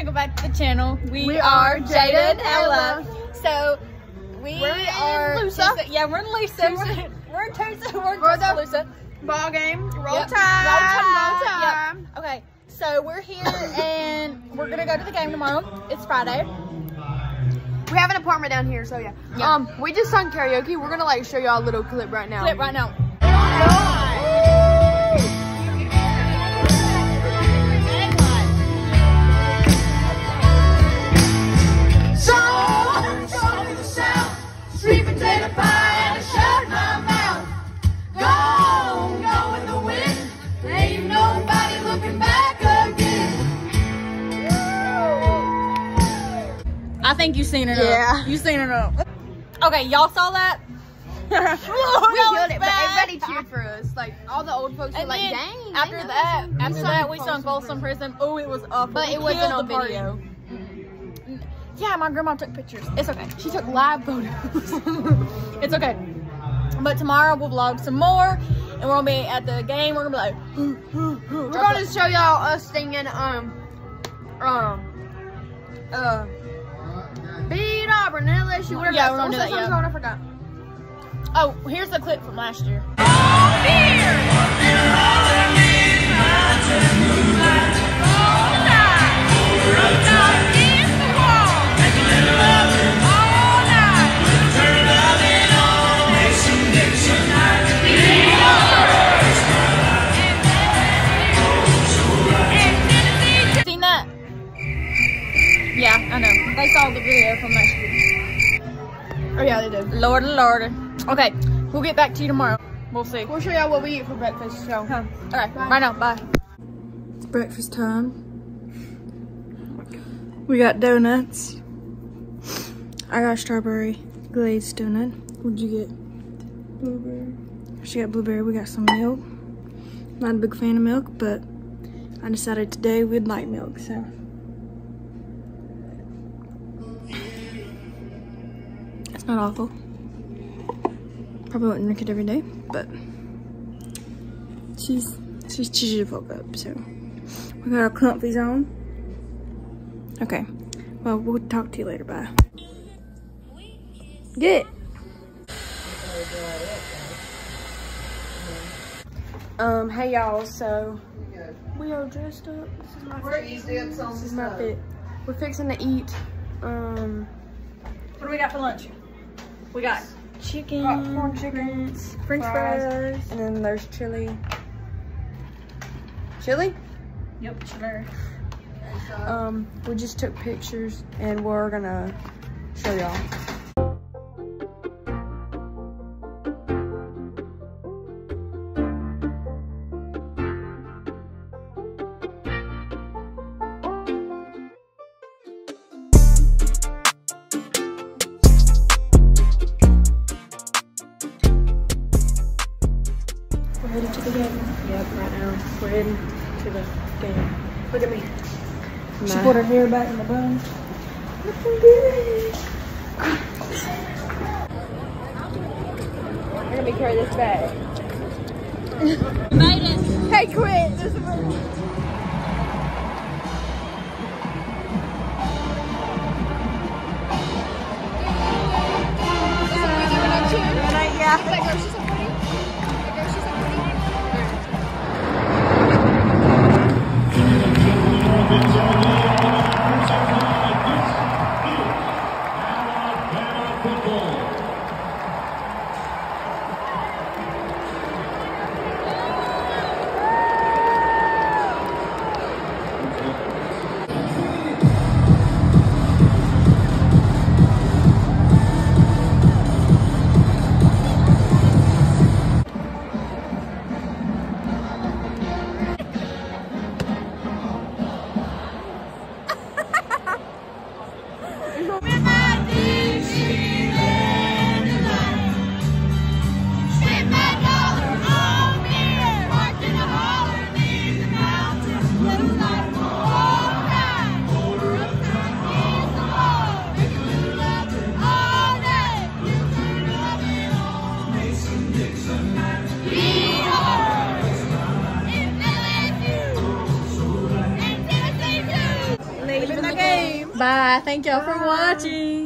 welcome back to the channel. We, We are are Jaida and Ella. So we We're in are Lusa. yeah, we're in Lusa. We're, we're in Tusa. We're in the- Tuscaloosa. Ball game. Roll Yep. time. Roll Tide. Roll Tide. Yep. Okay, so we're here and we're gonna go to the game tomorrow. It's Friday. We have an apartment down here, so yeah. Yeah. Um, we just sung karaoke. We're gonna like show y'all a little clip right now. Clip right now. Think you've seen it. Yeah. Up. You've seen it up. Okay, y'all saw that? we That killed it, but everybody cheered for us. Like all the old folks were like, "Dang!" after know that, after that, we sung Folsom Prison. Oh, it was awful. But We it wasn't on video. Yeah, my grandma took pictures. It's okay. She took live photos. It's okay. But tomorrow we'll vlog some more, and we're gonna be at the game. We're gonna be like, We're gonna show y'all us singing um um uh beat Auburn LSU whatever Yeah, we're song gonna do that, yeah. called, I forgot. oh, here's the clip from last year. Seen Lord, Lord. Okay, we'll get back to you tomorrow. We'll see. We'll show y'all what we eat for breakfast. So All right, bye now. Bye. It's breakfast time. We got donuts. I got strawberry glazed donut. What'd you get? Blueberry. She got blueberry. We got some milk. Not a big fan of milk, but I decided today we'd like milk, so. It's not awful. Probably wouldn't drink it every day, but she's she's she to woke up, so we got our comfies on. Okay. Well, we'll talk to you later. Bye. Get. Um, hey y'all, so we are dressed up. This is my fit. This is my fit. we're fixing to eat um What do we got for lunch? We got Chicken, Popcorn chicken, french fries. fries, and then there's chili. Chili? yep, sure. Um, we just took pictures and we're gonna show y'all. We're headed to the game. Yep, right now. We're heading to the game. Look at me. She put her hair back in the bun. Looking good. let me carry this bag. Made it. Hey quit! football. Bye. Thank y'all for watching.